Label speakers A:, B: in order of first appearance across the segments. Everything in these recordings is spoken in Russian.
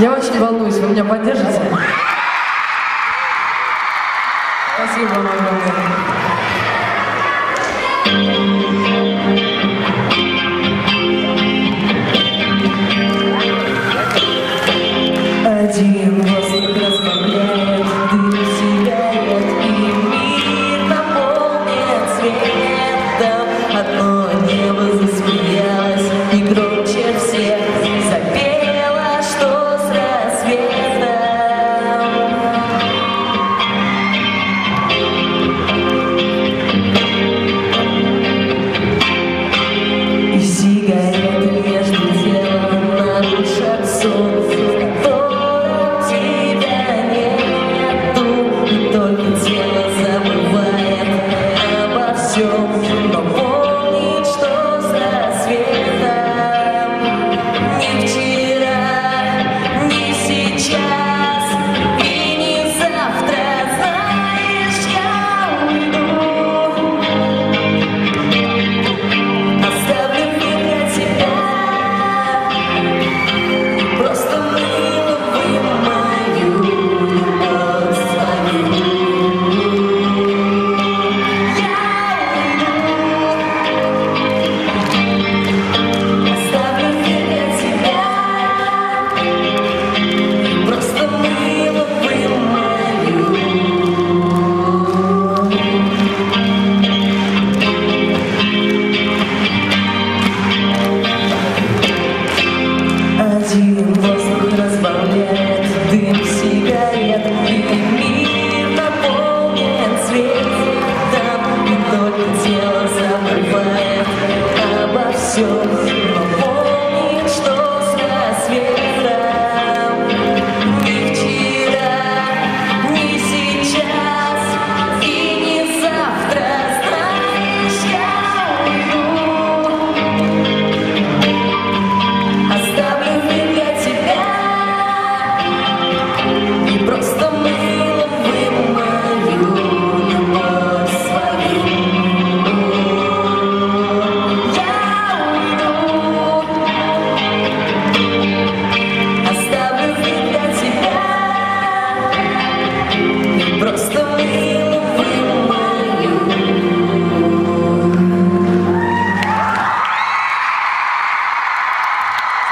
A: Я очень волнуюсь, вы меня поддержите? Спасибо вам огромное.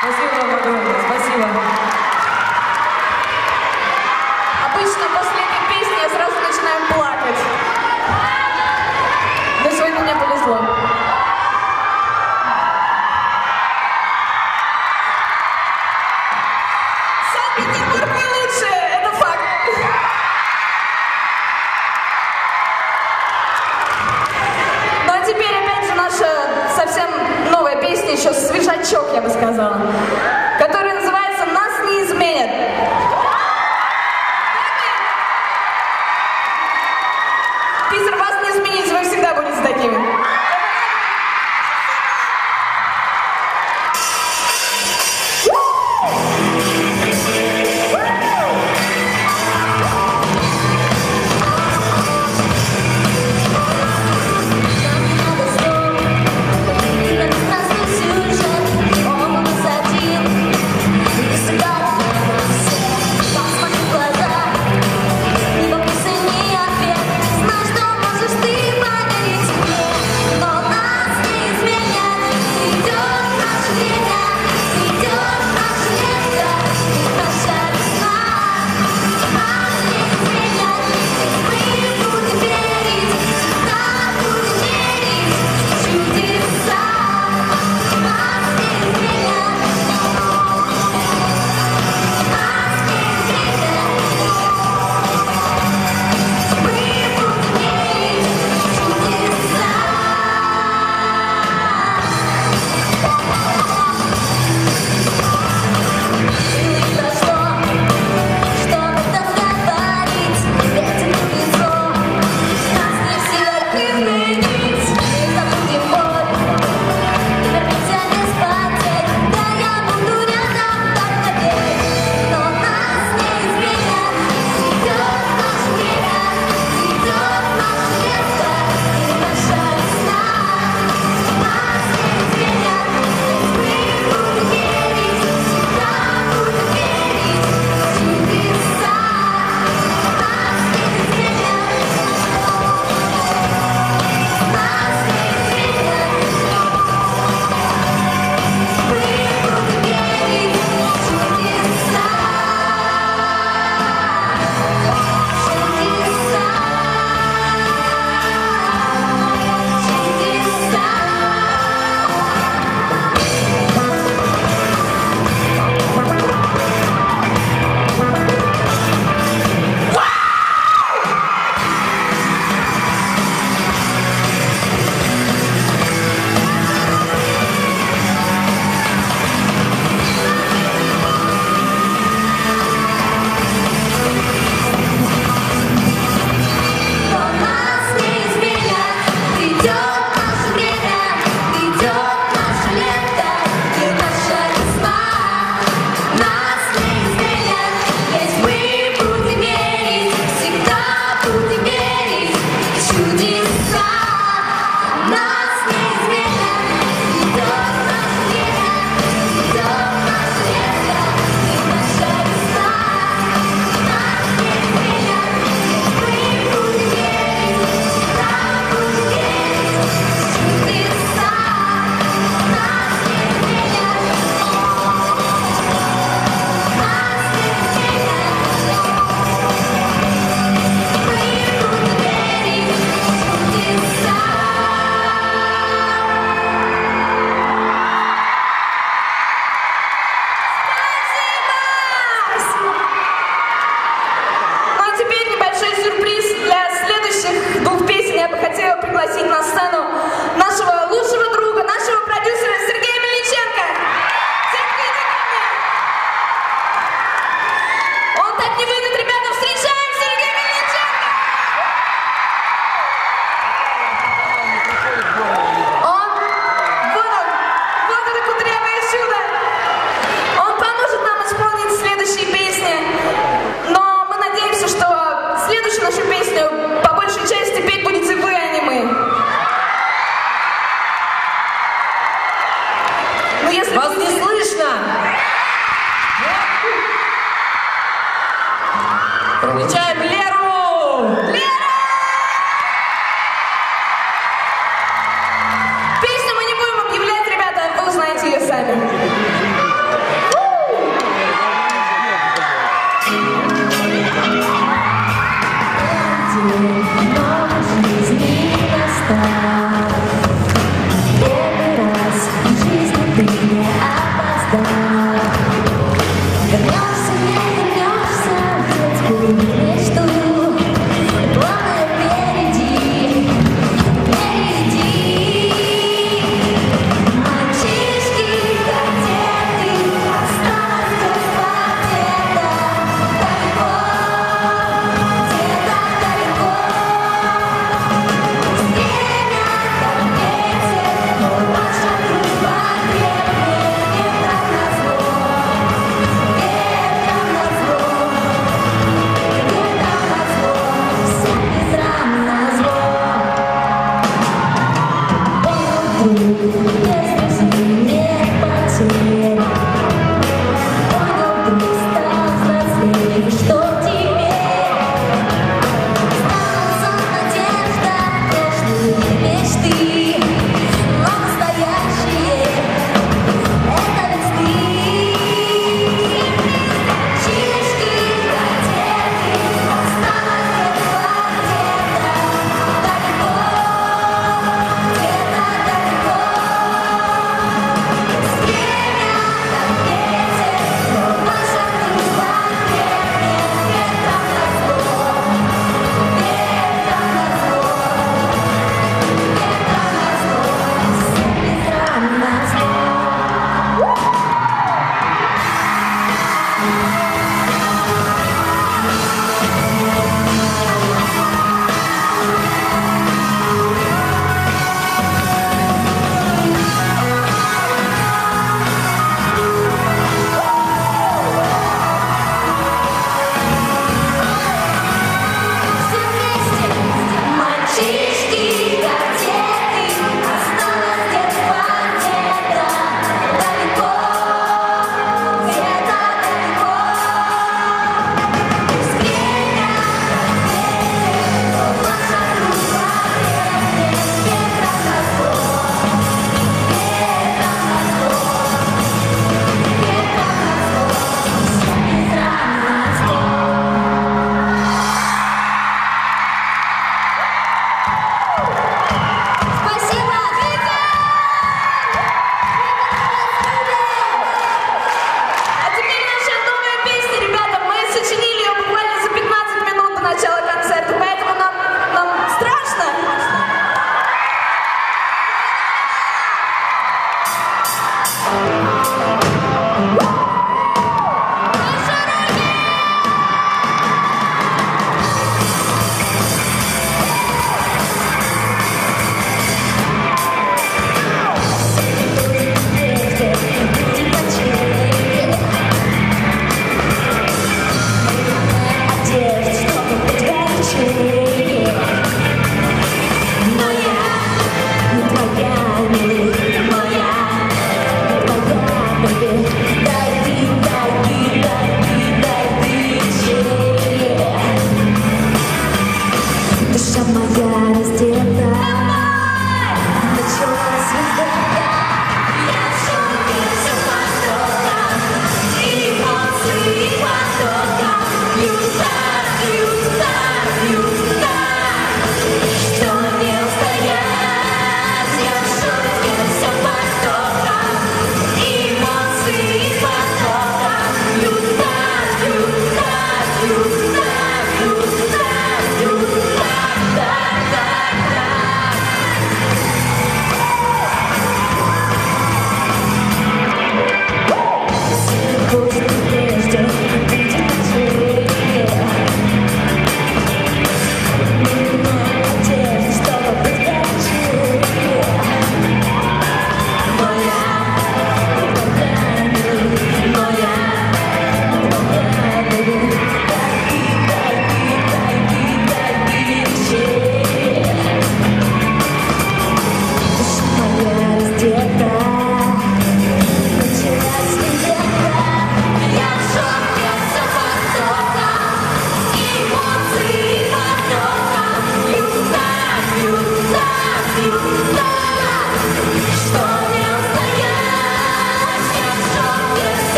A: Спасибо вам огромное, спасибо.
B: Обычно после этой песни я сразу начинаю плакать.